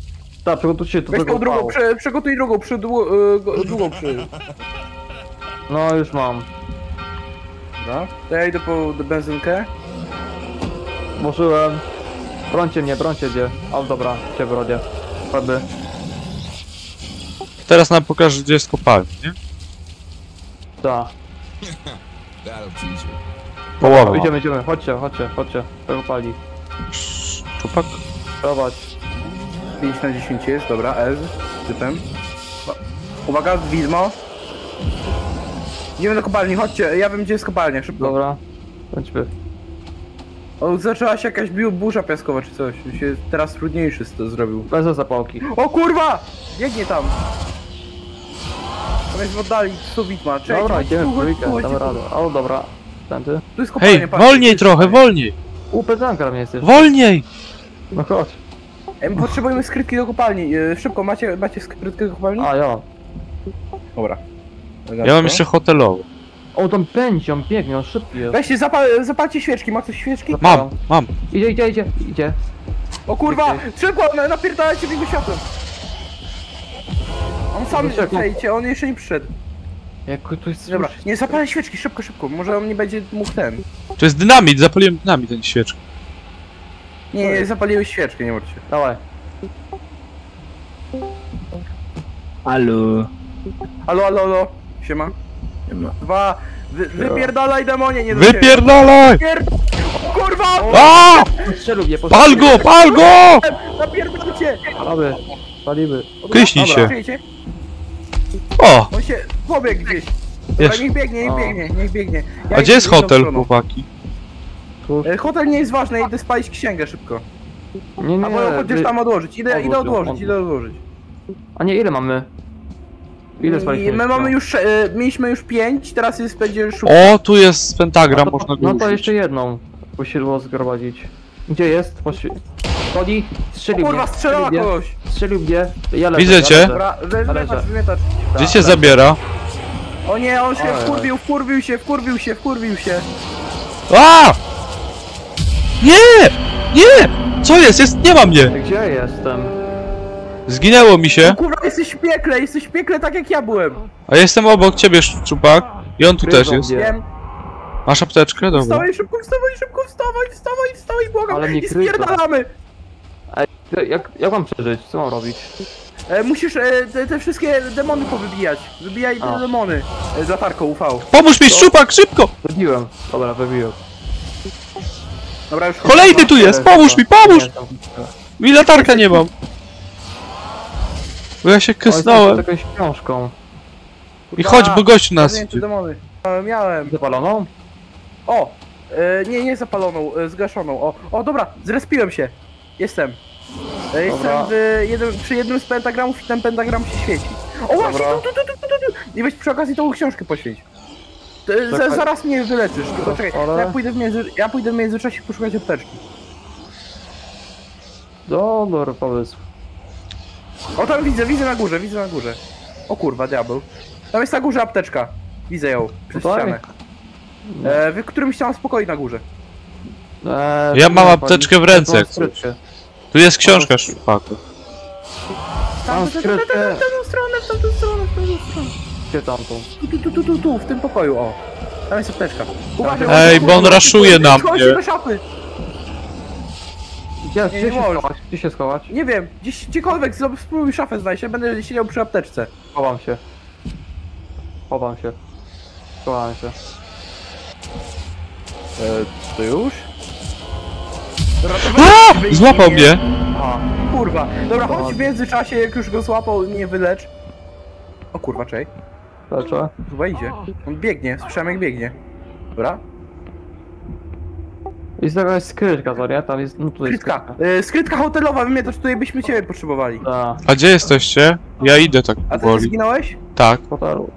Tak, przygotujcie się do Weź tą drugą, przy, przygotuj drugą, przy, dłu, y, drugą przy. No, już mam. Dobra. To ja idę po do benzynkę. Włożyłem. Brońcie mnie, brońcie mnie. O, dobra, cię brodzie. Wtedy. Teraz nam pokażę, gdzie jest kopalnia, nie? Tak. [LAUGHS] That'll teach you. Połowa. Idziemy, idziemy, chodźcie, chodźcie, chodźcie. Tego pali. Szczupak. Prowadź. 5 na 10 jest, dobra, S. Typem. Uwaga, widmo. Idziemy do kopalni, chodźcie, ja wiem gdzie jest kopalnia, szybko. Dobra. Chodźmy. O, zaczęła się jakaś burza piaskowa czy coś. Się teraz trudniejszy to zrobił. Bez zapałki. O kurwa! Biegnie tam! Tam jest w oddali, tu widma. Czekaj, Dobra, idziemy w trójkę, radę. O, dobra. Tędy. Tu jest kopalnia, Hej, patrz, wolniej jest trochę, wolniej! U, pedzanka mnie jesteś. Wolniej! No chodź. Ej, my potrzebujemy skrytki do kopalni. E, Szybko, macie, macie skrytkę do kopalni? A, ja. Dobra. Ja mam jeszcze hotelowo. O, tam pędzi, on biegnie, on szybki jest. Weźcie, zapal, zapalcie świeczki, ma ktoś świeczki? Mam, mam. Idzie, idzie, idzie, idzie. O kurwa, szybko, na- napierdalajcie w niego światłem. On sam, czekajcie, on jeszcze nie przyszedł. Jak tu jest Dobra, nie zapalaj świeczki, szybko, szybko, może on nie będzie mógł ten. To jest dynamit, zapaliłem dynamit, ten świeczkę. Nie, nie, zapaliłeś świeczkę, nie martw się. Dawaj. Halo. Halo, halo, halo, siema. Siema. Dwa, wy, wypierdalaj demonie, nie do. Wypierdalaj! O kurwa! A! Postrzelił mnie, Pal go, pal go! Palimy. Dobra, dobra, się. czujecie? O! On się pobiegł gdzieś. Dobra, niech biegnie, niech O. biegnie, niech biegnie. Ja A gdzie jest inną hotel, stroną. chłopaki? Tu. E, Hotel nie jest ważny, idę spalić księgę szybko. Nie, nie, A bo chociaż wy- tam odłożyć, idę, Odłóż idę ją, odłożyć, odłóż. idę odłożyć. A nie, ile mamy? Ile I spaliśmy? my mamy już, e, mieliśmy już pięć, teraz jest będzie szuk. O, tu jest pentagram, no to, można go no to użyć. jeszcze jedną. Posidło zgromadzić. Gdzie jest? Posi... Chodzi, strzelił Kurwa, mnie. strzelała strzelił mnie, kogoś. Strzelił mnie. Ja leżę, Widzę ja cię. leżę. Dobra, wymiatacz, Leżę. wymiatacz. Gdzie cię zabiera? O nie, on się Ojej. wkurwił, wkurwił się, wkurwił się, wkurwił się. A! Nie! Nie! Co jest? jest? Nie ma mnie! Gdzie jestem? Zginęło mi się, Kurwa, jesteś w piekle, jesteś w piekle tak jak ja byłem. a jestem obok ciebie, szczupak. I on tu Gryzą też jest. mnie. Wiem. Masz apteczkę? Dobra. Wstawaj szybko, wstawaj szybko, wstawaj, wstawaj, wstawaj, błagam. Ale mnie I kryto. spierdalamy. Jak, jak mam przeżyć? Co mam robić? E, musisz e, te, te wszystkie demony powybijać. Wybijaj te A. demony. E, z latarką UV. Pomóż mi, szczupak, szybko! Wybiłem. Dobra, wybiłem. Dobra, już Kolejny tu jest! Pomóż mi, pomóż! Mi latarka nie mam. Bo ja się Kysnąłem. kysnąłem. jakąś książką. I chodź, bo gość nas idzie. demony. E, miałem. Zapaloną? O! E, nie, nie zapaloną, e, zgaszoną. O, o dobra, zrespiłem się. Jestem. E, jestem Dobra. w jednym, przy jednym z pentagramów i ten pentagram się świeci. O właśnie, Dobra. tu, tu, tu, tu, tu, tu. I weź przy okazji tą książkę poświęć. Za, Czekaj. zaraz mnie wyleczysz, tylko czekaj, Ale- ja pójdę, w między, ja pójdę w międzyczasie poszukać apteczki. Dobry pomysł. O tam widzę, widzę na górze, widzę na górze. O kurwa, diabeł. Tam jest na górze apteczka. Widzę ją, przez Tutaj? ścianę. E, w którymś tam spokoju na górze. Eee, Ja mam apteczkę w ręce, mam jak coś. Tu jest książka, szczupaku. Tam, Mam tę- tę- skrytkę. w tamtą stronę, w tamtą stronę, w tamtą stronę. Gdzie tamtą? Tu, tu, tu, tu, tu, tu, w tym pokoju, o. Tam jest apteczka. Uważaj, Ej, bo on raszuje na mnie. do szafy. Gdzie, Nie, gdzie nie się możesz. schować? Gdzie się schować? Nie wiem, gdzieś, gdziekolwiek, spróbuj szafę znaleźć, ja będę siedział przy apteczce. Chowam się. Chowam się. Chowałem się. E, to już? To Złapał nie. mnie! A, kurwa. Dobra, chodź w międzyczasie, jak już go złapał, mnie wylecz. O kurwa, czej. Leczę. Chyba idzie. On biegnie, słyszałem jak biegnie. Dobra. Jest jakaś skrytka, co nie? Tam jest, no tu jest Skrytka. E, skrytka hotelowa, wymiatasz, tutaj byśmy ciebie potrzebowali. Tak, A gdzie jesteście? Ja idę tak A ty powoli. zginąłeś? Tak. hotelu.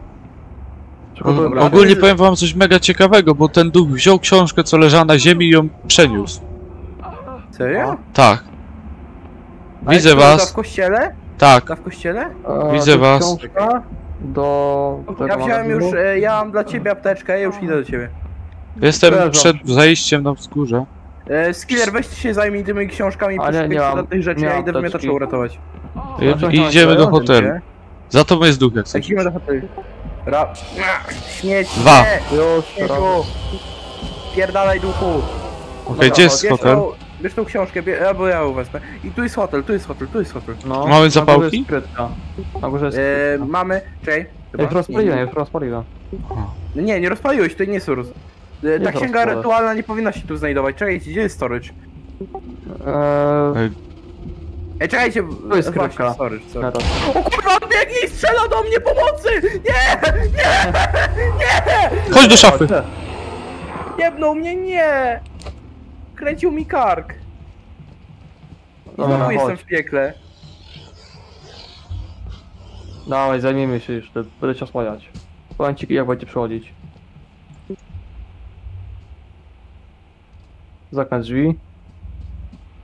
Dobra. Ogólnie powiem wam coś mega ciekawego, bo ten duch wziął książkę, co leżała na ziemi i ją przeniósł. Serio? Tak. A Widzę Ta was. w kościele? Tak. Ta w kościele? Eee, Widzę to was. Książka do... tego Ja wziąłem już, e, ja mam dla ciebie apteczkę, ja już idę do ciebie. Jestem Leżą. przed zajściem na wzgórze. E, Skiller, weź się zajmij tymi książkami, A nie, poszukaj nie się mam- dla tych rzeczy, nie ja mam idę apteczki. wymiatacza uratować. I, i idziemy do hotelu. Za tobą jest duch jak coś. Lecimy do hotelu. Ra... Śmieć! Dwa. Nie! Już, Śmieciu! Pierdalaj duchu! Okej, gdzie jest hotel? Bierz tą książkę, bie... albo ja ją wezmę. I tu jest hotel, tu jest hotel, tu jest hotel. No, Mamy Na górze zapałki? jest skrytka. Na górze jest E, skrytka. mamy... Czekaj. Chyba. już rozpaliłem, Nie, już rozpaliłem. nie, nie, nie rozpaliłeś, tutaj nie są roz... E, Ta Nie księga rozpalę. rytualna nie powinna się tu znajdować. Czekajcie, gdzie jest storage? Eee, Ej, czekajcie, To jest właśnie, kropka. storage, sorry. teraz. O kurwa, on biegnie i strzela do mnie pomocy! Nie! Nie! Nie! Chodź do szafy! Jebnął mnie, nie! Kręcił mi kark. I Dobra, znowu jestem chodź. w piekle. Dawaj, zajmijmy się już, te- będę cię osłaniać. Powiem ci jak będzie przychodzić. Zamknę drzwi.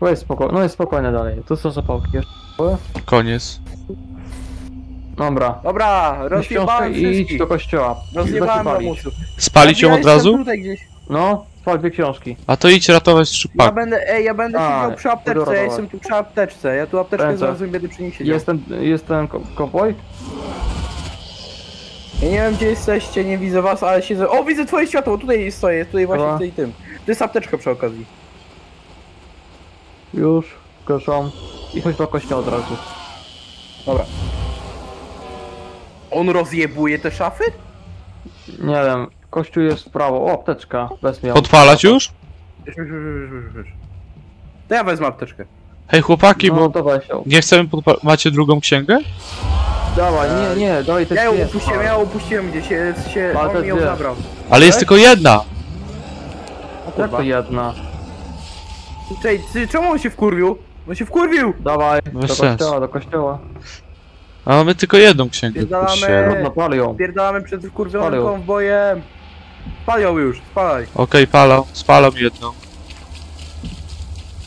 No jest spoko, no jest spokojne dalej. Tu są zapałki jeszcze. Koniec. Dobra. Dobra, Weź książkę rozjebałem i idź wszystkich. do kościoła. Rozjebałem lamusów. Spalić ją od razu? tutaj gdzieś. No, spal dwie książki. A to idź ratować Ja będę, ej, ja będę A, siedział przy apteczce, ja jestem tu przy apteczce. Ja tu apteczkę Ręce. i będę przy niej siedział. Jestem, jestem ko- cowboy? Ja nie wiem gdzie jesteście, nie widzę was, ale siedzę. O, widzę twoje światło, tutaj stoję, tutaj właśnie Dobra. w tej tym. To jest apteczka przy okazji. Już, proszę. I chodź do kościoła od razu. Dobra. On rozjebuje te szafy? Nie wiem, kościół jest w prawo. O, apteczka. Wezmę ją. Podpalać już? Wiesz, wiesz, wiesz, wiesz, wiesz. To ja wezmę apteczkę. Hej chłopaki, No bo to weź ją. nie chcemy podpalać. Macie drugą księgę? Dawaj, nie, nie, dawaj te Ja ją dwie. upuściłem, ja ją upuściłem gdzieś, się, się Ale on mi ją dwie. zabrał. Ale jest Tak? tylko jedna! Jak to jedna? Czej, ty, czemu on się wkurwił? On się wkurwił! Dawaj, do Bez kościoła, do kościoła. A mamy tylko jedną księgę. Pierdalamy. kurczę. Ją. Przed wkurwionym Spalił. konwojem. Spalią już, spalaj. Okej, palam. Spalam jedną.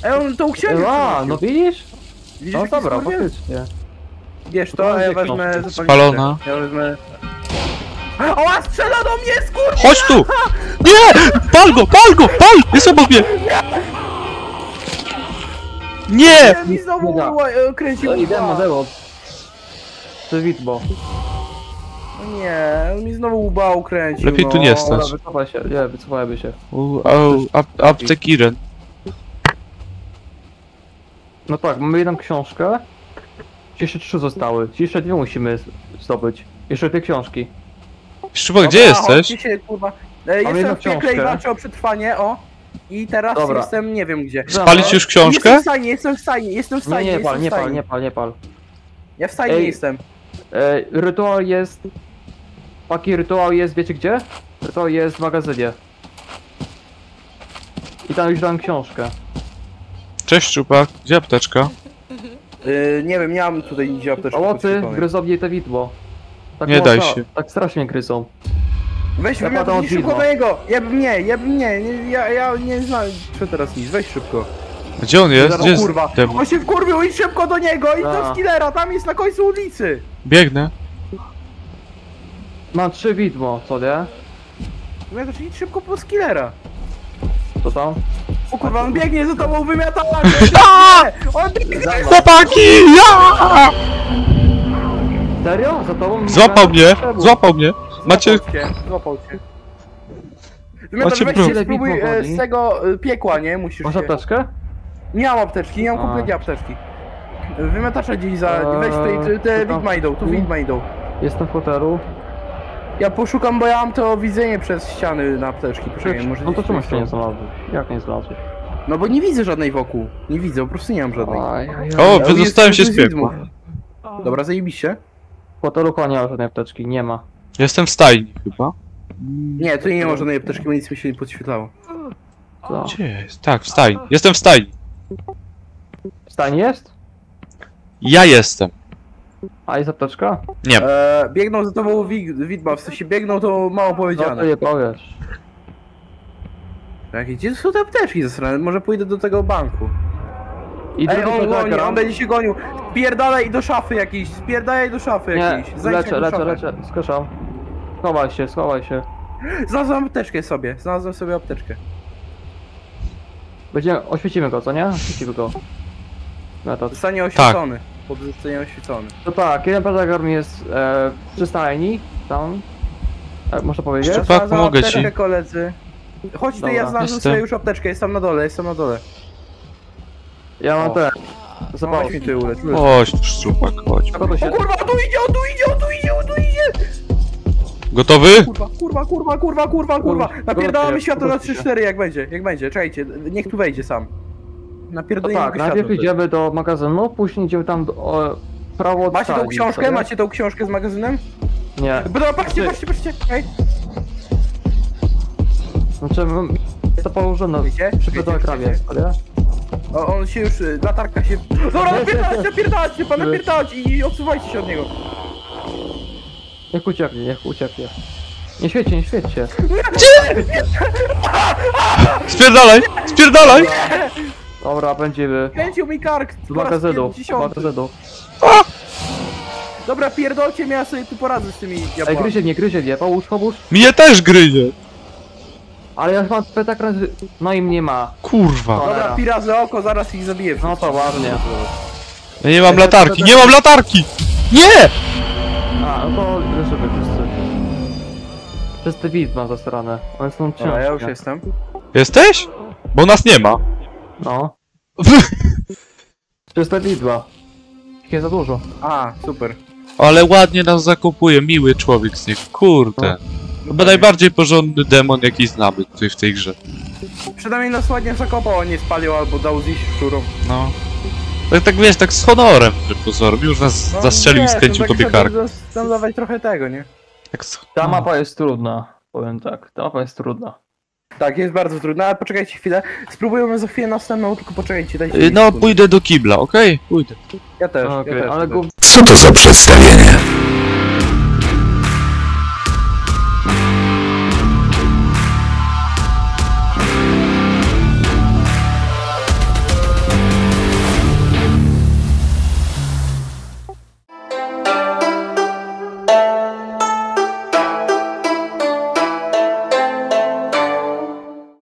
Ej, on tą księgę A, no widzisz? Widzisz, No dobra, faktycznie. Bierz to, a ja wezmę. Spalona. Ja wezmę... O, strzela do mnie, skur... Chodź tu! [LAUGHS] Nie! Pal go, pal go, pal! Jest obok mnie! Nie! Mi znowu Nie da. ła- e, kręci No i łba. demo, demo. Czy widmo. No Nie, on mi znowu łba ukręcił, Lepiej tu no. nie stać. Dobra, wycofaj się, nie, wycofajmy się. U, au, ap, aptekiren. No tak, mamy jedną książkę. Jeszcze trzy zostały. Jeszcze dwie musimy z- zdobyć. Jeszcze dwie książki. Szczupak, gdzie Dobra, jesteś? chodźcie Się, kurwa. E, jedną jestem w piekle i książkę. walczę o przetrwanie, o. I teraz Dobra. jestem nie wiem gdzie. Spalić już Jestem książkę? w stanie, jestem w stanie, jestem w Nie, stanie, nie jestem pal, w nie pal, stanie. nie pal, nie pal. Ja w stanie Ej. jestem. E, rytuał jest... Taki rytuał jest, wiecie gdzie? Rytuał jest w magazynie. I tam już dałem książkę. Cześć szczupak, gdzie apteczka? Yy, nie wiem, nie mam tutaj nigdzie apteczki Ołocy, podświetlonej. gryzą mnie te widło. Tak Nie daj się. Tak strasznie gryzą. Weź Ja wymiot, padam idź od szybko widma. do niego! Jeb mnie, jeb mnie, nie, ja, ja nie znam, co teraz nic, weź szybko. Gdzie on jest? O Gdzie jest kurwa, on się wkurwił, idź szybko do niego, idź do A. skillera, tam jest na końcu ulicy! Biegnę. Mam trzy widmo, co nie? Wymiatasz, idź szybko po skillera. Co tam? O kurwa, on biegnie za tobą, wymiatamy! A! [LAUGHS] On biegnie! Chłopaki! Ja! Serio? Za tobą? Złapał mnie, złapał mnie. Macie... Złapał cię, złapał cię. Wymiatasz, Macie weź się spróbuj Ile e, z tego e, piekła, nie? Musisz Masz się... apteczkę? Nie mam apteczki, nie mam A. kompletnie apteczki. Wymiatacza gdzieś za... Eee, weź tutaj, te, tam- widma idą, tu widma idą. Jestem w hotelu. Ja poszukam, bo ja mam to widzenie przez ściany na apteczki. Poczekaj, może No to gdzieś czemu tu się nie są. znalazłeś? Jak nie znalazłeś? No bo nie widzę żadnej wokół. Nie widzę, po prostu nie mam żadnej. O, Ale wydostałem się z jest widmo. piekła. Dobra, zajebiście. Chyba nie ma żadnej apteczki, nie ma. Jestem w stajni chyba. Nie, tu nie ma żadnej apteczki, bo nic mi się nie podświetlało. Co? Gdzie jest? Tak, w stajni. Jestem w stajni. Stan jest? Ja jestem. A jest apteczka? Nie. Eee, biegną za tobą wi- widma, w sensie biegną to mało No to powiedziane. nie powiesz. Tak, gdzie są te apteczki zasrane? Może pójdę do tego banku. I Ej, on goni, on będzie się gonił. Spierdalaj do szafy jakiejś, spierdalaj do szafy Nie, jakiejś. Zajdź leczę, leczę, szafy. leczę, skoczam. Schowaj się, schowaj się. Znalazłem apteczkę sobie, znalazłem sobie apteczkę. Będziemy, oświecimy go, co nie? Oświecimy go. Metod. Zostanie oświecony. Tak. Zostanie oświecony. No tak, jeden pentagram jest e, przy stajni, tam. Tak, można powiedzieć? Szczupak, Znalazłem pomogę apteczkę, ci. koledzy. Chodź ty, Dobra. ja znalazłem Jestem. sobie już apteczkę, jestem na dole, jestem na dole. Ja mam O. ten. No, Zapał. weź mi ty ulecz. Chodź tu szczupak, chodź. Czego to się... O kurwa, tu idzie, on tu idzie, on tu idzie, on tu idzie! Gotowy? Kurwa, kurwa, kurwa, kurwa, kurwa, kurwa. Napierdalamy światło na kurwa. 3-4 jak będzie, jak będzie, czekajcie, niech tu wejdzie sam. No Napierdolimy tak, go najpierw idziemy do magazynu, później idziemy tam do, o, prawo od Macie tą książkę? co nie? Macie tą książkę z magazynem? Nie. Dobra, patrzcie, patrzcie, patrzcie. Ej, Znaczy, jest to położone Wiecie? przy co nie? o, on się już, y, latarka się... Dobra, [LAUGHS] napierdalać, napierdalać się, pan napierdalać i odsuwajcie się od niego. Niech ucieknie, niech ucieknie. Nie świecie, nie świecie. [LAUGHS] Spierdalaj! Spierdalaj! Dobra, będziemy. Kręcił mi kark Z magazynu, z magazynu. Dobra, pierdolcie mnie, ja sobie tu poradzę z tymi Ej, jabłami. gryzie mnie, gryzie mnie, pomóż, pomóż. Mnie też gryzie! Ale ja mam petakran, no i mnie ma. Kurwa. Dobra, Cholera. pirazy oko, zaraz ich zabiję. No to ładnie. Ja nie mam latarki, nie mam latarki! Nie! A, no to leżymy wszyscy. Wszyscy widma zasrane. One są ciężkie. Dobra, ja już jestem. Jesteś? Bo nas nie ma. No. [LAUGHS] Czyste widma. Ich jest za dużo. A, super. Ale ładnie nas zakopuje, miły człowiek z nich. Kurde. Chyba najbardziej porządny demon jaki znamy tutaj w tej grze. Przynajmniej nas ładnie zakopał, a nie spalił albo dał zjeść szczurom. No. Tak, tak wiesz, tak z honorem, że pozorem. Już nas No, zastrzelił i skręcił no tak tobie kark. Tam dawać trochę tego, nie? Tak z... Ta mapa jest trudna. Powiem tak, ta mapa jest trudna. Tak, jest bardzo trudno, ale poczekajcie chwilę. Spróbujemy za chwilę następną, tylko poczekajcie, dajcie Y, mi No, sekundę. pójdę do kibla, okej? Pójdę. Ja też, ja też. ale ja go... też. Co to za przedstawienie?